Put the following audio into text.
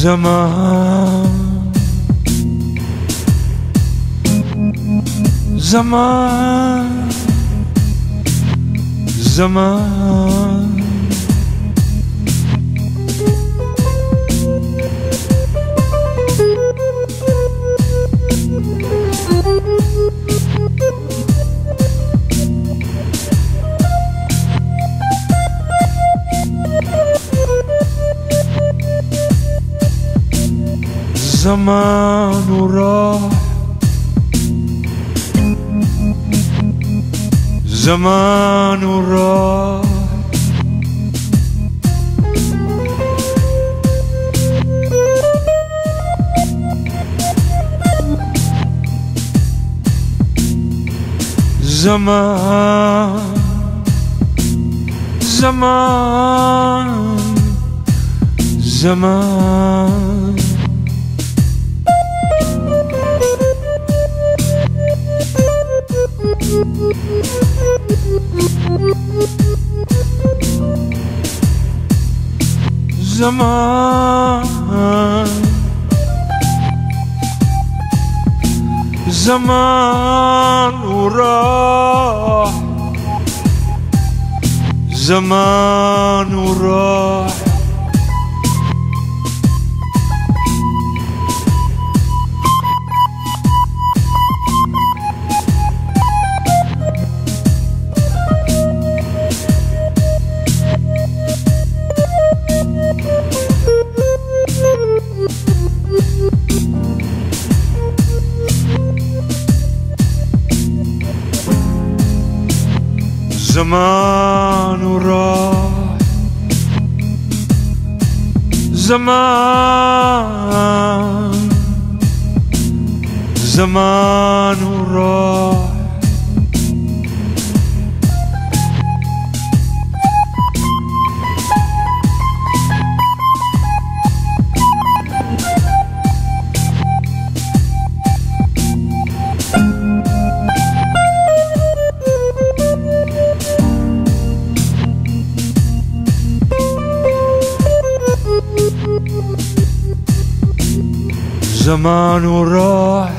जमान जमान जमान زمان وراح زمان وراح زمان زمان زمان زمان زمان وراح زمان وراح زمان وراح. زمان. زمان وراح. زمان وراح